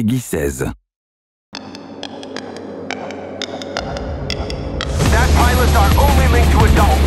Peggy 16. That pilot's only to.